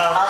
Uh,